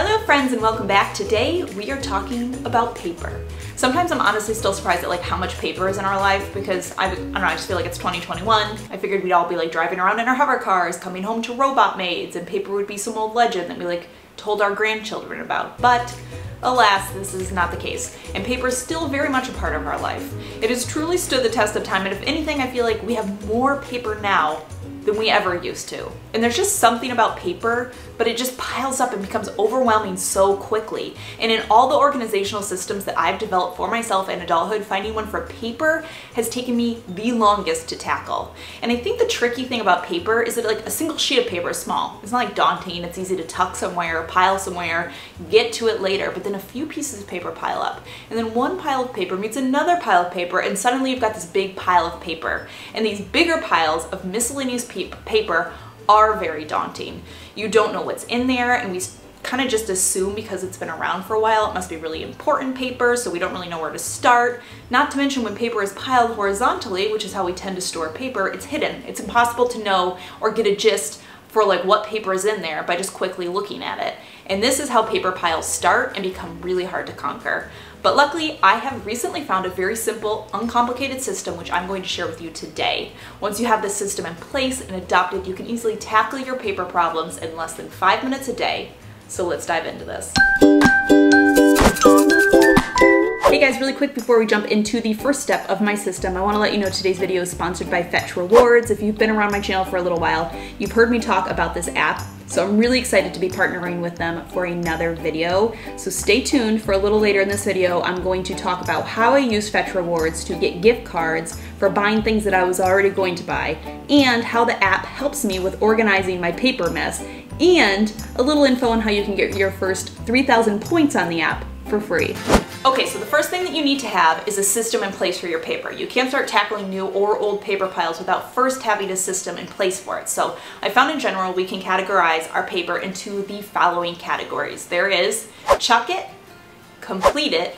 Hello friends and welcome back. Today we are talking about paper. Sometimes I'm honestly still surprised at like how much paper is in our life because I, I don't know, I just feel like it's 2021. I figured we'd all be like driving around in our hover cars, coming home to robot maids, and paper would be some old legend that we like told our grandchildren about. But Alas, this is not the case, and paper is still very much a part of our life. It has truly stood the test of time, and if anything, I feel like we have more paper now than we ever used to. And there's just something about paper, but it just piles up and becomes overwhelming so quickly. And in all the organizational systems that I've developed for myself in adulthood, finding one for paper has taken me the longest to tackle. And I think the tricky thing about paper is that like a single sheet of paper is small. It's not like daunting, it's easy to tuck somewhere, pile somewhere, get to it later, but then a few pieces of paper pile up. And then one pile of paper meets another pile of paper, and suddenly you've got this big pile of paper. And these bigger piles of miscellaneous paper are very daunting. You don't know what's in there and we kind of just assume because it's been around for a while it must be really important paper so we don't really know where to start. Not to mention when paper is piled horizontally, which is how we tend to store paper, it's hidden. It's impossible to know or get a gist for like what paper is in there by just quickly looking at it. And this is how paper piles start and become really hard to conquer. But luckily, I have recently found a very simple, uncomplicated system which I'm going to share with you today. Once you have this system in place and adopted, you can easily tackle your paper problems in less than five minutes a day. So let's dive into this. Hey guys, really quick before we jump into the first step of my system, I want to let you know today's video is sponsored by Fetch Rewards. If you've been around my channel for a little while, you've heard me talk about this app. So I'm really excited to be partnering with them for another video. So stay tuned for a little later in this video. I'm going to talk about how I use Fetch Rewards to get gift cards for buying things that I was already going to buy and how the app helps me with organizing my paper mess and a little info on how you can get your first 3,000 points on the app for free. Okay, so the first thing that you need to have is a system in place for your paper. You can't start tackling new or old paper piles without first having a system in place for it. So I found in general we can categorize our paper into the following categories. There is chuck it, complete it,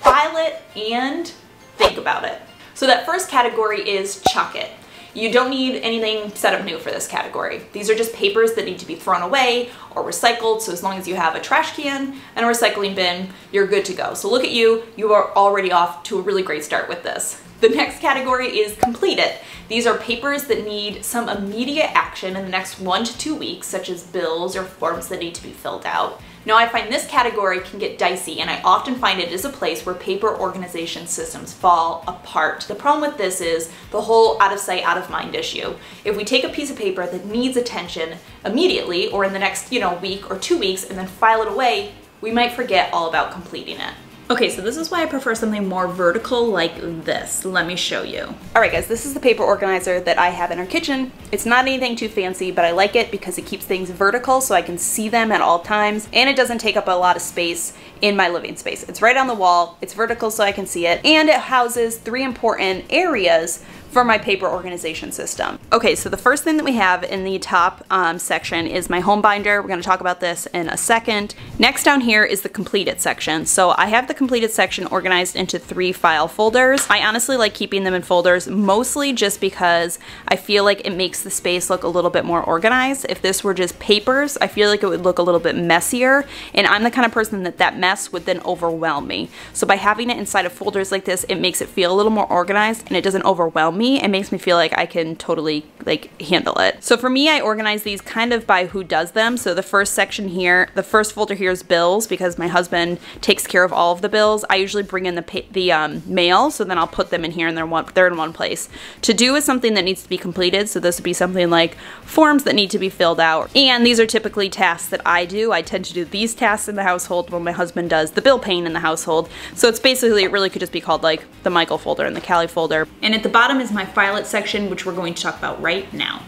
file it, and think about it. So that first category is chuck it. You don't need anything set up new for this category. These are just papers that need to be thrown away or recycled, so as long as you have a trash can and a recycling bin, you're good to go. So look at you, you are already off to a really great start with this. The next category is complete it. These are papers that need some immediate action in the next one to two weeks, such as bills or forms that need to be filled out. Now I find this category can get dicey and I often find it is a place where paper organization systems fall apart. The problem with this is the whole out of sight, out of mind issue. If we take a piece of paper that needs attention immediately or in the next, you know, week or two weeks and then file it away, we might forget all about completing it. Okay, so this is why I prefer something more vertical like this. Let me show you. All right guys, this is the paper organizer that I have in our kitchen. It's not anything too fancy, but I like it because it keeps things vertical so I can see them at all times, and it doesn't take up a lot of space in my living space. It's right on the wall, it's vertical so I can see it, and it houses three important areas for my paper organization system. Okay, so the first thing that we have in the top um, section is my home binder. We're gonna talk about this in a second. Next down here is the completed section. So I have the completed section organized into three file folders. I honestly like keeping them in folders, mostly just because I feel like it makes the space look a little bit more organized. If this were just papers, I feel like it would look a little bit messier, and I'm the kind of person that that mess would then overwhelm me. So by having it inside of folders like this, it makes it feel a little more organized and it doesn't overwhelm me me and makes me feel like I can totally like handle it. So for me, I organize these kind of by who does them. So the first section here, the first folder here is bills because my husband takes care of all of the bills. I usually bring in the the um, mail, so then I'll put them in here and they're one they're in one place. To do is something that needs to be completed. So this would be something like forms that need to be filled out. And these are typically tasks that I do. I tend to do these tasks in the household while my husband does the bill paying in the household. So it's basically, it really could just be called like the Michael folder and the Kallie folder. And at the bottom is my file it section, which we're going to talk about right now.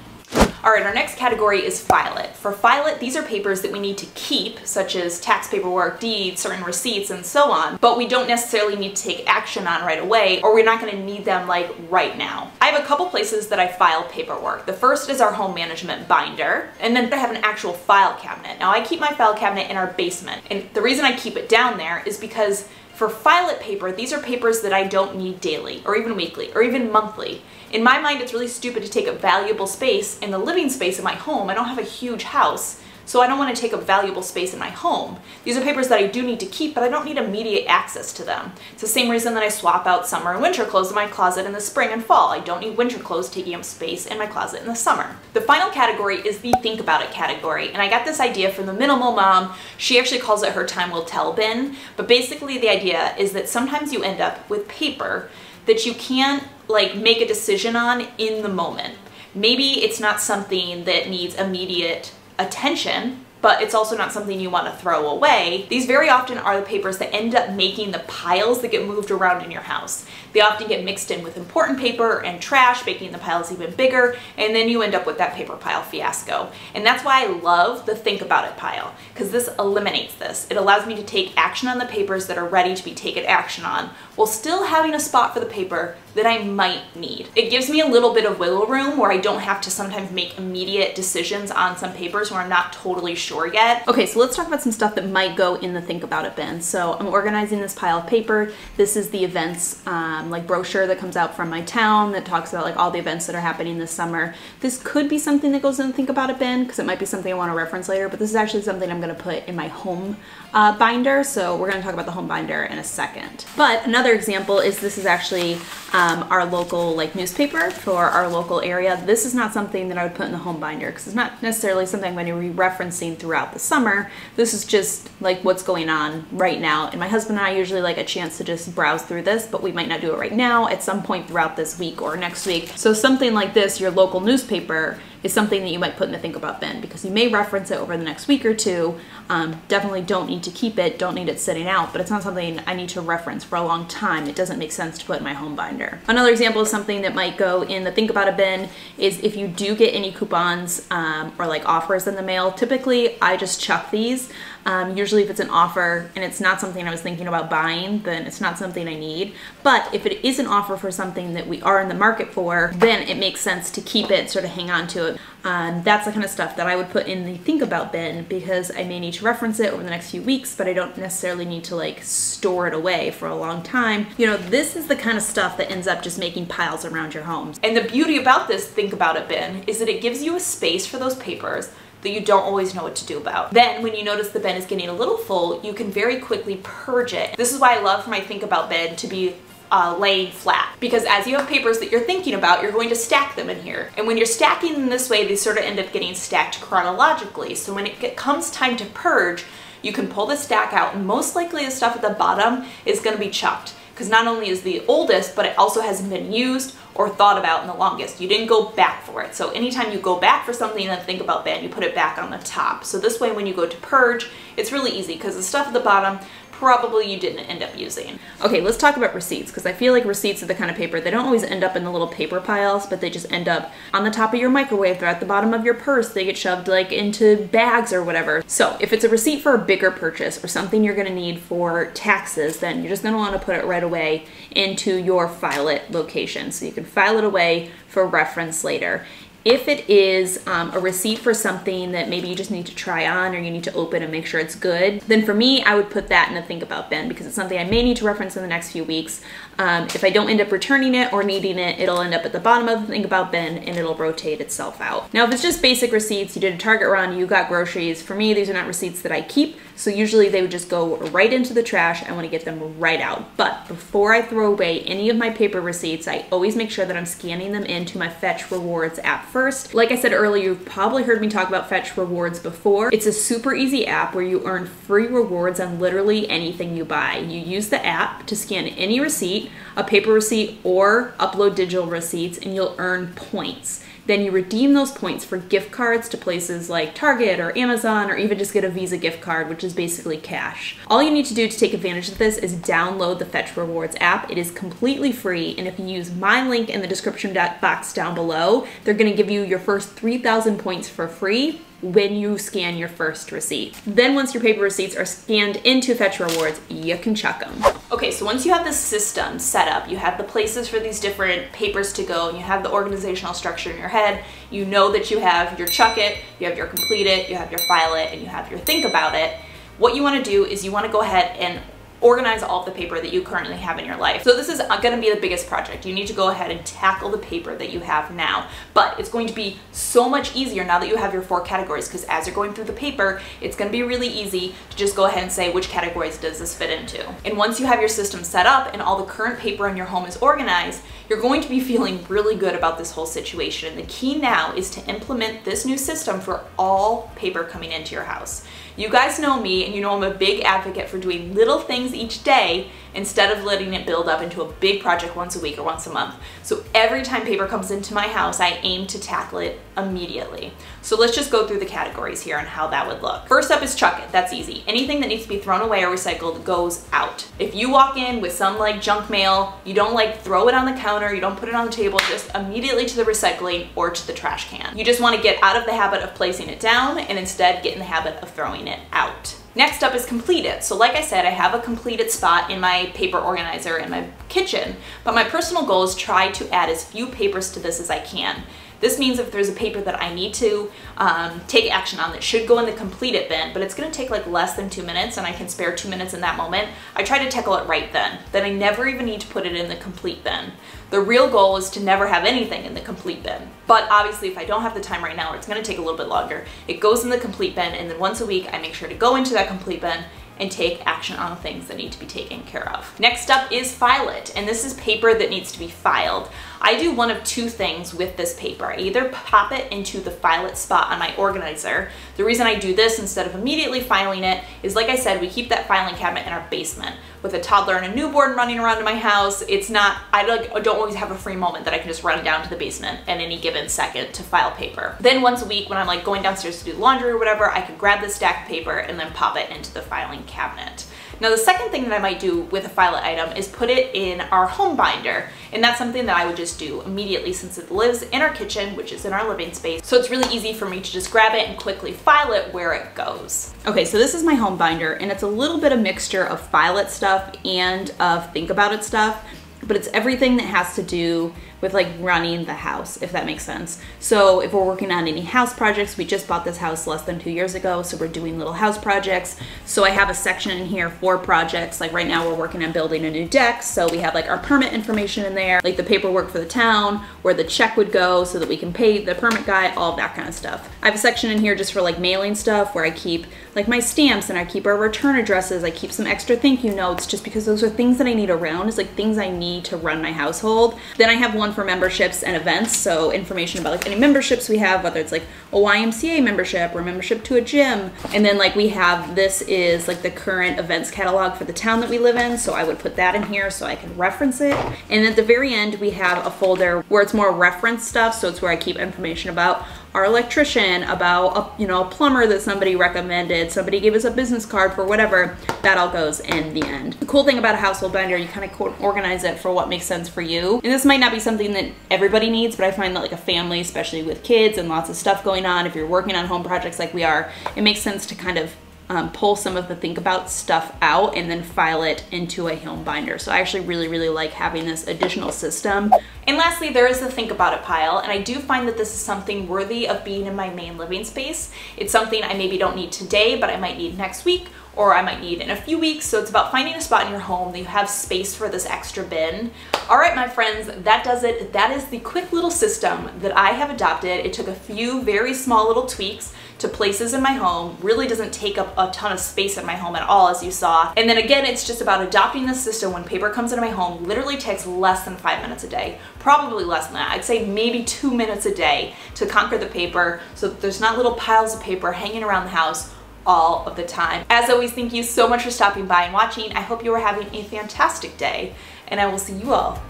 All right, our next category is file it. For file it, these are papers that we need to keep, such as tax paperwork, deeds, certain receipts, and so on, but we don't necessarily need to take action on right away, or we're not gonna need them like right now. I have a couple places that I file paperwork. The first is our home management binder, and then I have an actual file cabinet. Now I keep my file cabinet in our basement, and the reason I keep it down there is because for filet paper, these are papers that I don't need daily, or even weekly, or even monthly. In my mind, it's really stupid to take up valuable space in the living space of my home. I don't have a huge house. So I don't want to take up valuable space in my home. These are papers that I do need to keep, but I don't need immediate access to them. It's the same reason that I swap out summer and winter clothes in my closet in the spring and fall. I don't need winter clothes taking up space in my closet in the summer. The final category is the think about it category, and I got this idea from the minimal mom. She actually calls it her time will tell bin, but basically the idea is that sometimes you end up with paper that you can't like make a decision on in the moment. Maybe it's not something that needs immediate attention, but it's also not something you want to throw away. These very often are the papers that end up making the piles that get moved around in your house. They often get mixed in with important paper and trash, making the piles even bigger, and then you end up with that paper pile fiasco. And that's why I love the think about it pile, because this eliminates this. It allows me to take action on the papers that are ready to be taken action on, while still having a spot for the paper that I might need. It gives me a little bit of wiggle room where I don't have to sometimes make immediate decisions on some papers where I'm not totally sure yet. Okay, so let's talk about some stuff that might go in the think about it bin. So I'm organizing this pile of paper. This is the events um, like brochure that comes out from my town that talks about like all the events that are happening this summer. This could be something that goes in the think about it bin because it might be something I want to reference later, but this is actually something I'm going to put in my home uh, binder. So we're going to talk about the home binder in a second. But another example is this is actually um, our local like newspaper for our local area. This is not something that I would put in the home binder because it's not necessarily something I'm going to be referencing throughout the summer. This is just like what's going on right now. And my husband and I usually like a chance to just browse through this, but we might not do it right now at some point throughout this week or next week. So something like this, your local newspaper, is something that you might put in the think about bin because you may reference it over the next week or two. Um, definitely don't need to keep it, don't need it sitting out, but it's not something I need to reference for a long time. It doesn't make sense to put in my home binder. Another example of something that might go in the think about a bin is if you do get any coupons um, or like offers in the mail, typically I just chuck these. Um, usually if it's an offer and it's not something I was thinking about buying, then it's not something I need. But if it is an offer for something that we are in the market for, then it makes sense to keep it, sort of hang on to it. Um, that's the kind of stuff that I would put in the think about bin because I may need to reference it over the next few weeks, but I don't necessarily need to like store it away for a long time. You know, this is the kind of stuff that ends up just making piles around your homes. And the beauty about this think about it bin is that it gives you a space for those papers that you don't always know what to do about. Then when you notice the bin is getting a little full, you can very quickly purge it. This is why I love my think about bin to be uh, laying flat. Because as you have papers that you're thinking about you're going to stack them in here. And when you're stacking them this way they sort of end up getting stacked chronologically. So when it comes time to purge you can pull the stack out. And most likely the stuff at the bottom is going to be chucked because not only is the oldest, but it also hasn't been used or thought about in the longest. You didn't go back for it. So anytime you go back for something and then think about that, you put it back on the top. So this way when you go to purge, it's really easy because the stuff at the bottom probably you didn't end up using. Okay, let's talk about receipts because I feel like receipts are the kind of paper, they don't always end up in the little paper piles, but they just end up on the top of your microwave, they're at the bottom of your purse, they get shoved like into bags or whatever. So if it's a receipt for a bigger purchase or something you're gonna need for taxes, then you're just gonna wanna put it right away into your file it location. So you can file it away for reference later. If it is um, a receipt for something that maybe you just need to try on or you need to open and make sure it's good, then for me, I would put that in the think about bin because it's something I may need to reference in the next few weeks. Um, if I don't end up returning it or needing it, it'll end up at the bottom of the think about bin and it'll rotate itself out. Now, if it's just basic receipts, you did a Target run, you got groceries, for me, these are not receipts that I keep. So usually they would just go right into the trash. I want to get them right out. But before I throw away any of my paper receipts, I always make sure that I'm scanning them into my Fetch Rewards app first. Like I said earlier, you've probably heard me talk about Fetch Rewards before. It's a super easy app where you earn free rewards on literally anything you buy. You use the app to scan any receipt, a paper receipt, or upload digital receipts, and you'll earn points. Then you redeem those points for gift cards to places like Target or Amazon or even just get a Visa gift card, which is basically cash. All you need to do to take advantage of this is download the Fetch Rewards app. It is completely free, and if you use my link in the description box down below, they're gonna give you your first 3,000 points for free when you scan your first receipt. Then once your paper receipts are scanned into Fetch Rewards, you can chuck them. Okay, so once you have the system set up, you have the places for these different papers to go, and you have the organizational structure in your head, you know that you have your chuck it, you have your complete it, you have your file it, and you have your think about it. What you wanna do is you wanna go ahead and organize all the paper that you currently have in your life. So this is uh, going to be the biggest project. You need to go ahead and tackle the paper that you have now. But it's going to be so much easier now that you have your four categories because as you're going through the paper, it's going to be really easy to just go ahead and say which categories does this fit into. And once you have your system set up and all the current paper in your home is organized, you're going to be feeling really good about this whole situation. And the key now is to implement this new system for all paper coming into your house. You guys know me and you know I'm a big advocate for doing little things each day instead of letting it build up into a big project once a week or once a month. So every time paper comes into my house, I aim to tackle it immediately. So let's just go through the categories here and how that would look. First up is chuck it, that's easy. Anything that needs to be thrown away or recycled goes out. If you walk in with some like junk mail, you don't like throw it on the counter, you don't put it on the table, just immediately to the recycling or to the trash can. You just wanna get out of the habit of placing it down and instead get in the habit of throwing it out. Next up is complete it. So like I said, I have a completed spot in my paper organizer in my kitchen, but my personal goal is try to add as few papers to this as I can. This means if there's a paper that I need to um, take action on that should go in the complete it bin, but it's gonna take like less than two minutes and I can spare two minutes in that moment, I try to tackle it right then. Then I never even need to put it in the complete bin. The real goal is to never have anything in the complete bin. But obviously if I don't have the time right now, or it's gonna take a little bit longer, it goes in the complete bin and then once a week I make sure to go into that complete bin and take action on the things that need to be taken care of. Next up is file it, and this is paper that needs to be filed. I do one of two things with this paper. I either pop it into the file it spot on my organizer. The reason I do this instead of immediately filing it is like I said, we keep that filing cabinet in our basement. With a toddler and a newborn running around in my house, it's not, I don't always have a free moment that I can just run down to the basement at any given second to file paper. Then once a week when I'm like going downstairs to do laundry or whatever, I can grab the stack of paper and then pop it into the filing cabinet. Now the second thing that I might do with a file it item is put it in our home binder. And that's something that I would just do immediately since it lives in our kitchen, which is in our living space. So it's really easy for me to just grab it and quickly file it where it goes. Okay, so this is my home binder and it's a little bit of mixture of file it stuff and of think about it stuff, but it's everything that has to do with like running the house, if that makes sense. So if we're working on any house projects, we just bought this house less than two years ago, so we're doing little house projects. So I have a section in here for projects. Like right now we're working on building a new deck, so we have like our permit information in there, like the paperwork for the town, where the check would go so that we can pay the permit guy, all that kind of stuff. I have a section in here just for like mailing stuff where I keep like my stamps and I keep our return addresses. I keep some extra thank you notes just because those are things that I need around. It's like things I need to run my household. Then I have one for memberships and events. So information about like any memberships we have, whether it's like a YMCA membership or membership to a gym. And then like we have, this is like the current events catalog for the town that we live in. So I would put that in here so I can reference it. And at the very end, we have a folder where it's more reference stuff. So it's where I keep information about our electrician, about a, you know, a plumber that somebody recommended, somebody gave us a business card for whatever, that all goes in the end. The cool thing about a household binder, you kind of organize it for what makes sense for you. And this might not be something that everybody needs, but I find that like a family, especially with kids and lots of stuff going on, if you're working on home projects like we are, it makes sense to kind of um, pull some of the think about stuff out and then file it into a home binder. So I actually really, really like having this additional system. And lastly, there is the think about it pile. And I do find that this is something worthy of being in my main living space. It's something I maybe don't need today, but I might need next week or I might need in a few weeks. So it's about finding a spot in your home that you have space for this extra bin. All right, my friends, that does it. That is the quick little system that I have adopted. It took a few very small little tweaks to places in my home, really doesn't take up a ton of space in my home at all, as you saw. And then again, it's just about adopting the system when paper comes into my home, literally takes less than five minutes a day, probably less than that. I'd say maybe two minutes a day to conquer the paper so there's not little piles of paper hanging around the house all of the time. As always, thank you so much for stopping by and watching. I hope you are having a fantastic day, and I will see you all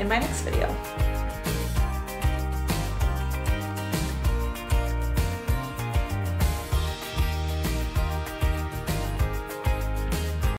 in my next video.